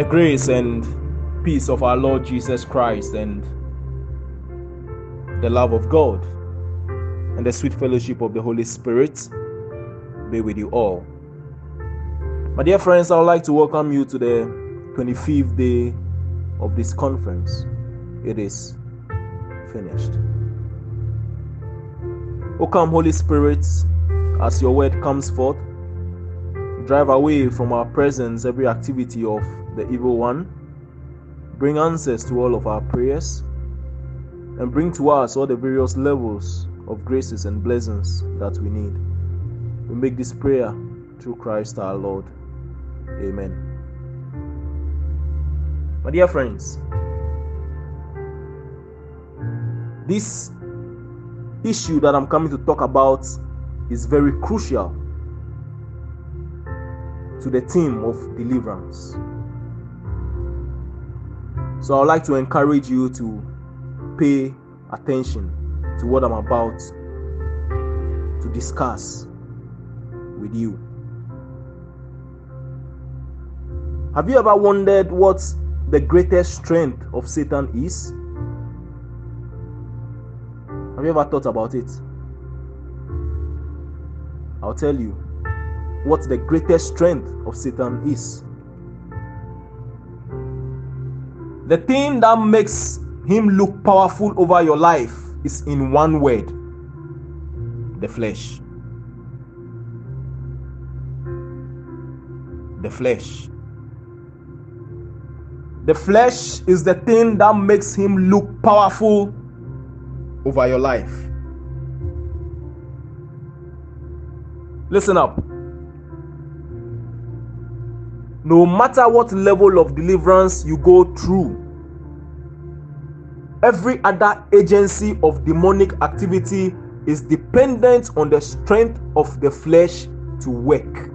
The grace and peace of our Lord Jesus Christ and the love of God and the sweet fellowship of the Holy Spirit be with you all. My dear friends, I would like to welcome you to the 25th day of this conference. It is finished. O come, Holy Spirit, as your word comes forth, drive away from our presence every activity of the evil one, bring answers to all of our prayers, and bring to us all the various levels of graces and blessings that we need. We make this prayer through Christ our Lord. Amen. My dear friends, this issue that I'm coming to talk about is very crucial to the theme of deliverance. So I would like to encourage you to pay attention to what I'm about to discuss with you. Have you ever wondered what the greatest strength of Satan is? Have you ever thought about it? I'll tell you what the greatest strength of Satan is. The thing that makes him look powerful over your life is in one word the flesh. The flesh. The flesh is the thing that makes him look powerful over your life. Listen up. No matter what level of deliverance you go through, every other agency of demonic activity is dependent on the strength of the flesh to work.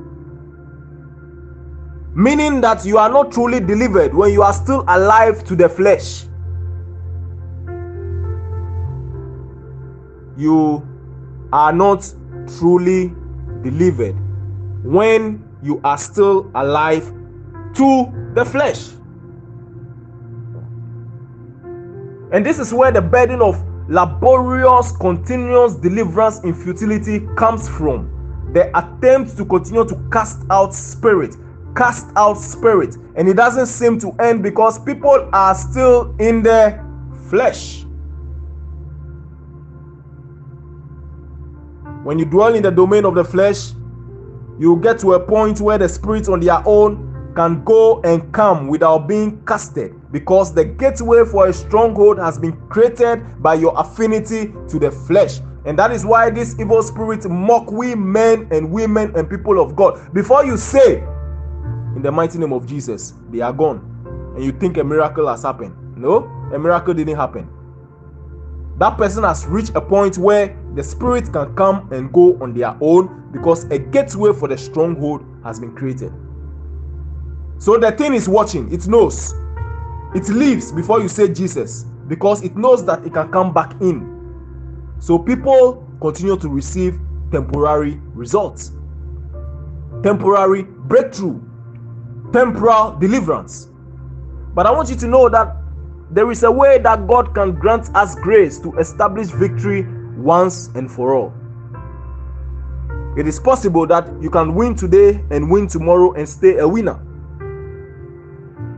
Meaning that you are not truly delivered when you are still alive to the flesh. You are not truly delivered when you are still alive to the flesh. And this is where the burden of laborious, continuous deliverance in futility comes from. The attempt to continue to cast out spirit, cast out spirit, and it doesn't seem to end because people are still in the flesh. When you dwell in the domain of the flesh, you get to a point where the spirits on their own can go and come without being casted because the gateway for a stronghold has been created by your affinity to the flesh. And that is why these evil spirits mock we men and women and people of God. Before you say, in the mighty name of Jesus, they are gone, and you think a miracle has happened. No, a miracle didn't happen. That person has reached a point where the spirit can come and go on their own because a gateway for the stronghold has been created. So the thing is watching, it knows. It leaves before you say Jesus because it knows that it can come back in. So people continue to receive temporary results, temporary breakthrough, temporal deliverance. But I want you to know that there is a way that God can grant us grace to establish victory once and for all. It is possible that you can win today and win tomorrow and stay a winner.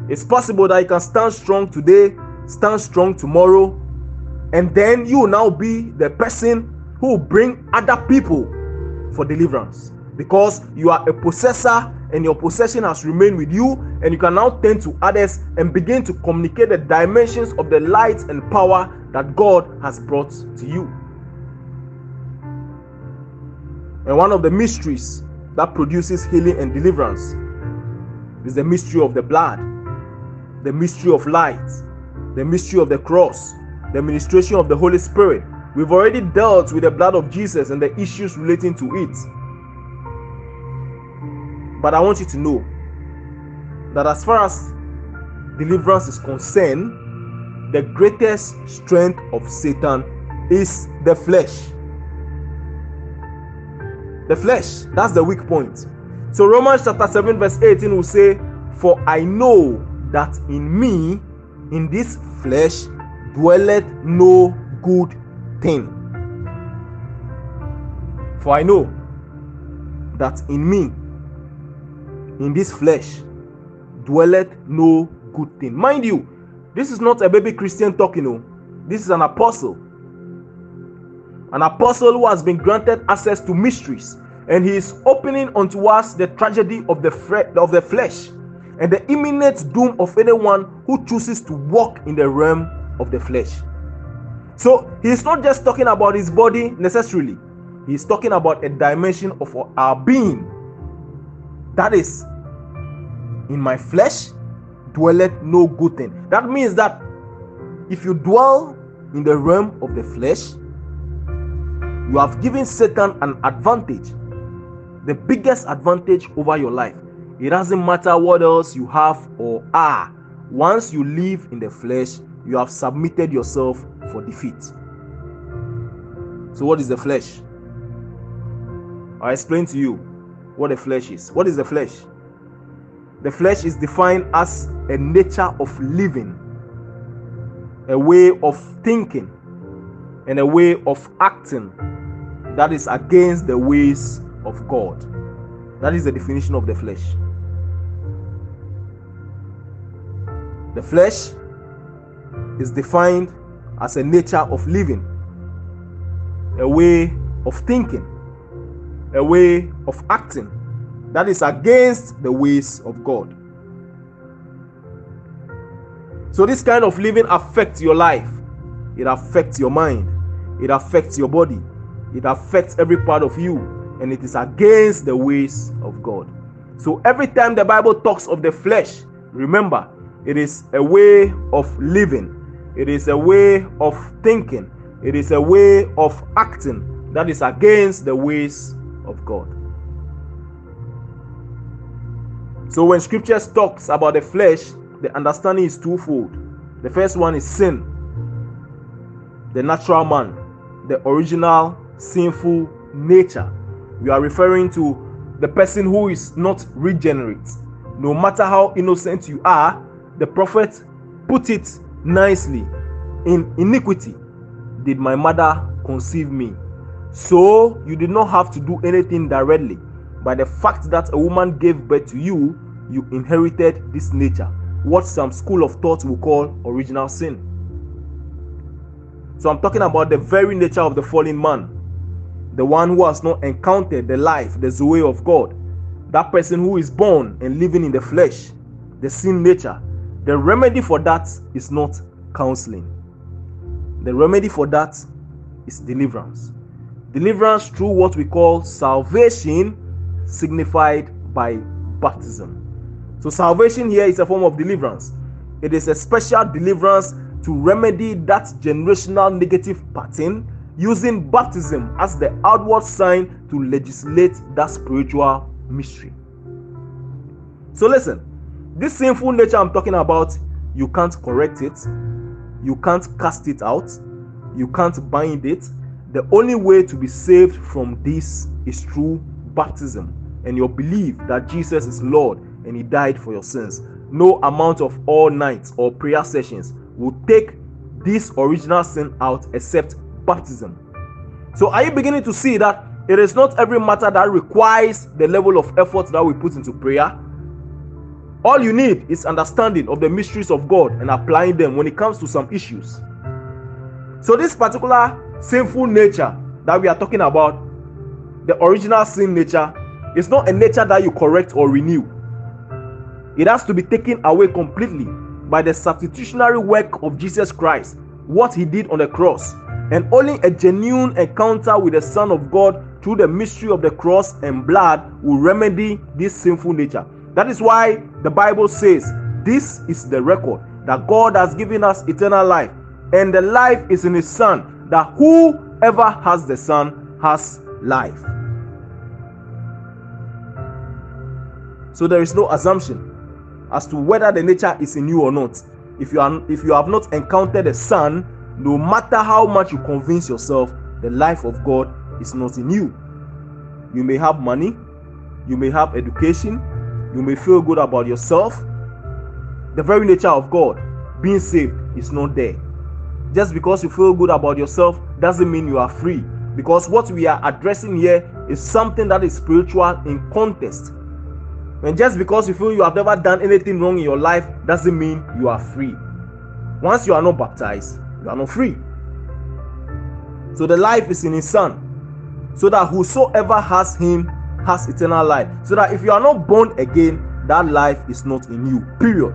It's possible that you can stand strong today, stand strong tomorrow, and then you will now be the person who will bring other people for deliverance because you are a possessor and your possession has remained with you and you can now turn to others and begin to communicate the dimensions of the light and power that God has brought to you. And one of the mysteries that produces healing and deliverance is the mystery of the blood, the mystery of light, the mystery of the cross, the ministration of the Holy Spirit. We've already dealt with the blood of Jesus and the issues relating to it. But I want you to know that as far as deliverance is concerned, the greatest strength of Satan is the flesh. The flesh, that's the weak point. So Romans chapter 7, verse 18 will say, For I know that in me, in this flesh, dwelleth no good thing. For I know that in me, in this flesh, dwelleth no good thing. Mind you, this is not a baby Christian talking, no. This is an apostle. An apostle who has been granted access to mysteries, and he is opening unto us the tragedy of the, fre- of the flesh and the imminent doom of anyone who chooses to walk in the realm of the flesh. So he's not just talking about his body necessarily, he's talking about a dimension of our being. That is, in my flesh dwelleth no good thing. That means that if you dwell in the realm of the flesh, you have given Satan an advantage, the biggest advantage over your life. It doesn't matter what else you have or are. Once you live in the flesh, you have submitted yourself for defeat. So, what is the flesh? I explain to you what the flesh is. What is the flesh? The flesh is defined as a nature of living, a way of thinking, and a way of acting that is against the ways of God. That is the definition of the flesh. The flesh is defined as a nature of living, a way of thinking, a way of acting that is against the ways of God. So, this kind of living affects your life, it affects your mind, it affects your body, it affects every part of you, and it is against the ways of God. So, every time the Bible talks of the flesh, remember it is a way of living, it is a way of thinking, it is a way of acting that is against the ways of God. So when scripture talks about the flesh, the understanding is twofold. The first one is sin, the natural man, the original sinful nature. We are referring to the person who is not regenerate. No matter how innocent you are, the prophet put it nicely in iniquity did my mother conceive me. So you did not have to do anything directly. By the fact that a woman gave birth to you, you inherited this nature, what some school of thought will call original sin. So I'm talking about the very nature of the fallen man, the one who has not encountered the life, the Zoe of God, that person who is born and living in the flesh, the sin nature. The remedy for that is not counseling. The remedy for that is deliverance. Deliverance through what we call salvation, signified by baptism. So, salvation here is a form of deliverance. It is a special deliverance to remedy that generational negative pattern using baptism as the outward sign to legislate that spiritual mystery. So, listen, this sinful nature I'm talking about, you can't correct it, you can't cast it out, you can't bind it. The only way to be saved from this is through baptism and your belief that Jesus is Lord and He died for your sins. No amount of all nights or prayer sessions will take this original sin out except baptism. So, are you beginning to see that it is not every matter that requires the level of effort that we put into prayer? All you need is understanding of the mysteries of God and applying them when it comes to some issues. So, this particular sinful nature that we are talking about, the original sin nature, is not a nature that you correct or renew. It has to be taken away completely by the substitutionary work of Jesus Christ, what he did on the cross. And only a genuine encounter with the Son of God through the mystery of the cross and blood will remedy this sinful nature. That is why the Bible says, This is the record that God has given us eternal life, and the life is in His Son, that whoever has the Son has life. So there is no assumption as to whether the nature is in you or not. If you are if you have not encountered the Son, no matter how much you convince yourself, the life of God is not in you. You may have money, you may have education, you may feel good about yourself, the very nature of God, being saved, is not there. Just because you feel good about yourself doesn't mean you are free. Because what we are addressing here is something that is spiritual in context. And just because you feel you have never done anything wrong in your life doesn't mean you are free. Once you are not baptized, you are not free. So the life is in his son. So that whosoever has him has eternal life. So that if you are not born again, that life is not in you. Period.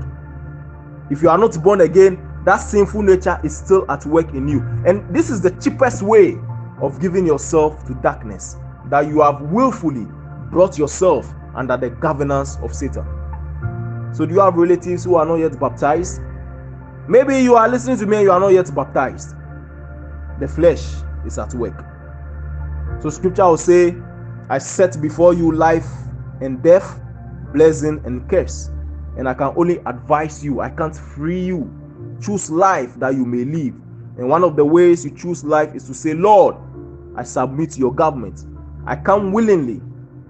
If you are not born again, that sinful nature is still at work in you. And this is the cheapest way of giving yourself to darkness that you have willfully brought yourself under the governance of Satan. So, do you have relatives who are not yet baptized? Maybe you are listening to me and you are not yet baptized. The flesh is at work. So, scripture will say, I set before you life and death, blessing and curse. And I can only advise you, I can't free you. Choose life that you may live. And one of the ways you choose life is to say, Lord, I submit to your government. I come willingly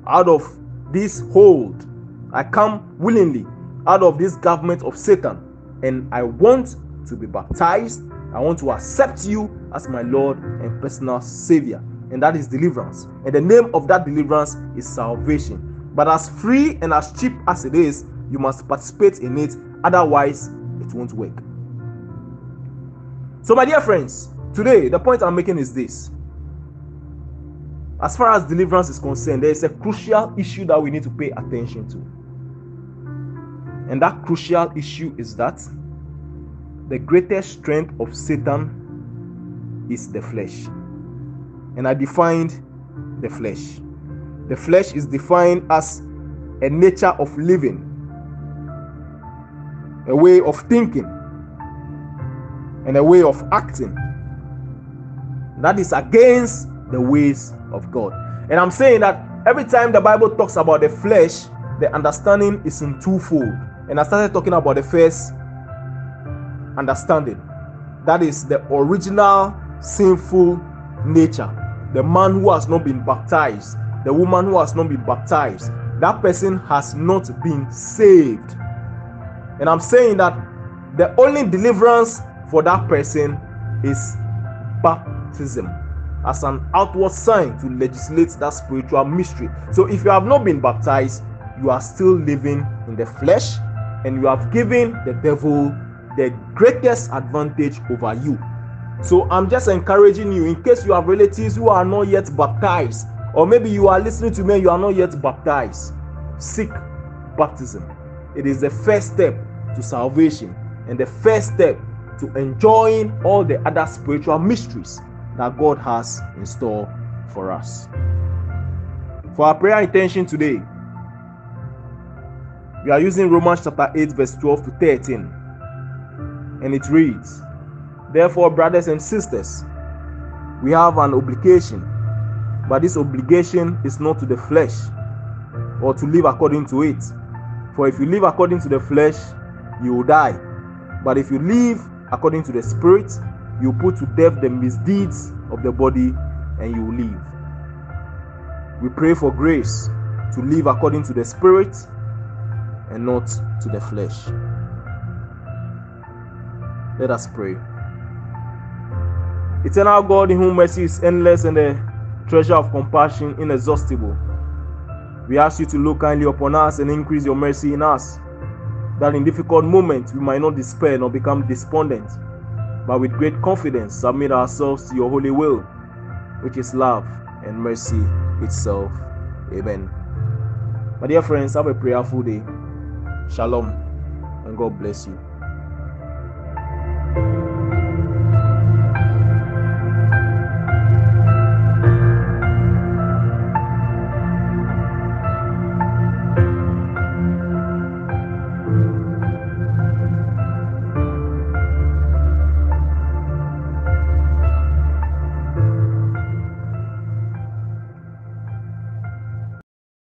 out of this hold. I come willingly out of this government of Satan. And I want to be baptized. I want to accept you as my Lord and personal Savior. And that is deliverance. And the name of that deliverance is salvation. But as free and as cheap as it is, you must participate in it. Otherwise, it won't work. So, my dear friends, today the point I'm making is this as far as deliverance is concerned, there is a crucial issue that we need to pay attention to. And that crucial issue is that the greatest strength of Satan is the flesh. And I defined the flesh. The flesh is defined as a nature of living, a way of thinking, and a way of acting that is against the ways of God. And I'm saying that every time the Bible talks about the flesh, the understanding is in twofold. And I started talking about the first understanding that is the original sinful nature. The man who has not been baptized, the woman who has not been baptized, that person has not been saved. And I'm saying that the only deliverance for that person is baptism as an outward sign to legislate that spiritual mystery. So if you have not been baptized, you are still living in the flesh and you have given the devil the greatest advantage over you. So I'm just encouraging you in case you have relatives who are not yet baptized, or maybe you are listening to me you are not yet baptized, seek baptism. It is the first step to salvation and the first step to enjoying all the other spiritual mysteries that God has in store for us. For our prayer intention today, we are using Romans chapter 8, verse 12 to 13. And it reads, Therefore, brothers and sisters, we have an obligation, but this obligation is not to the flesh or to live according to it. For if you live according to the flesh, you will die. But if you live according to the Spirit, you put to death the misdeeds of the body and you live. We pray for grace to live according to the Spirit and not to the flesh. Let us pray. Eternal God, in whom mercy is endless and the treasure of compassion inexhaustible, we ask you to look kindly upon us and increase your mercy in us, that in difficult moments we might not despair nor become despondent but with great confidence submit ourselves to your holy will, which is love and mercy itself. Amen. My dear friends, have a prayerful day. Shalom, and God bless you.